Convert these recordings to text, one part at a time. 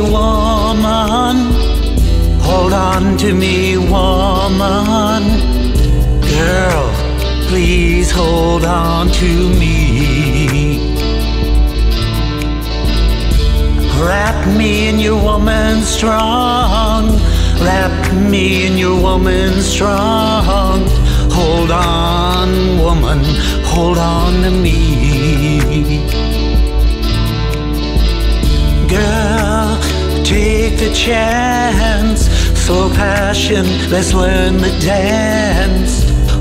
woman. Hold on to me, woman. Girl, please hold on to me. Wrap me in your woman strong. Wrap me in your woman strong. Hold on, woman, hold on to me. The chance. So passion, let's learn the dance.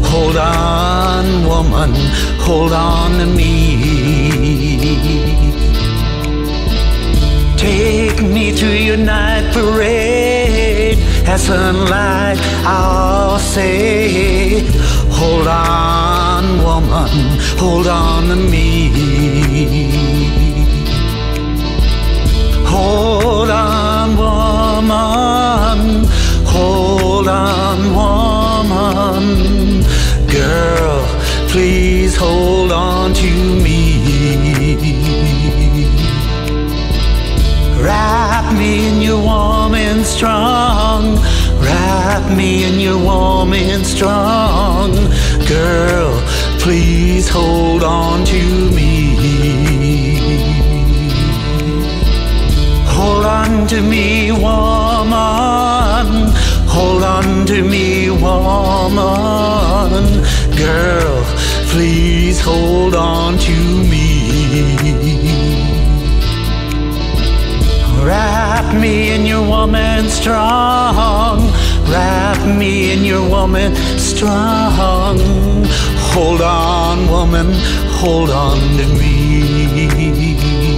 Hold on, woman, hold on to me. Take me to your night parade. At sunlight, I'll say, Hold on, woman, hold on to me. Please hold on to me. Wrap me in your warm and strong. Wrap me in your warm and strong. Girl, please hold on to me. Hold on to me, woman. Hold on to me, woman. Please hold on to me. Wrap me in your woman strong. Wrap me in your woman strong. Hold on, woman, hold on to me.